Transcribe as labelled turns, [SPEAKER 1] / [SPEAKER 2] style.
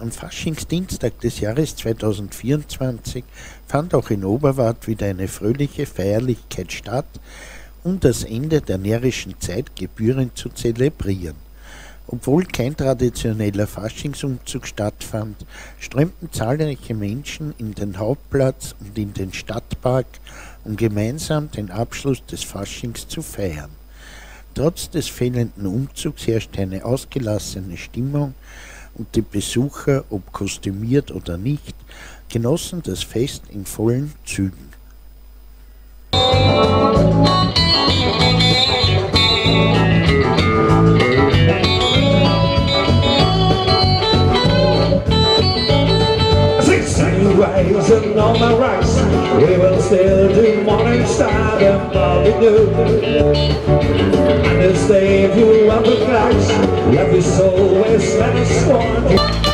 [SPEAKER 1] Am Faschingsdienstag des Jahres 2024 fand auch in Oberwart wieder eine fröhliche Feierlichkeit statt, um das Ende der närrischen Zeit gebührend zu zelebrieren. Obwohl kein traditioneller Faschingsumzug stattfand, strömten zahlreiche Menschen in den Hauptplatz und in den Stadtpark, um gemeinsam den Abschluss des Faschings zu feiern. Trotz des fehlenden Umzugs herrschte eine ausgelassene Stimmung und die Besucher, ob kostümiert oder nicht, genossen das Fest in vollen Zügen.
[SPEAKER 2] And on my rights, We will still do morning star and Bobby Doo And to save if you love the Christ so, soul is Spanish one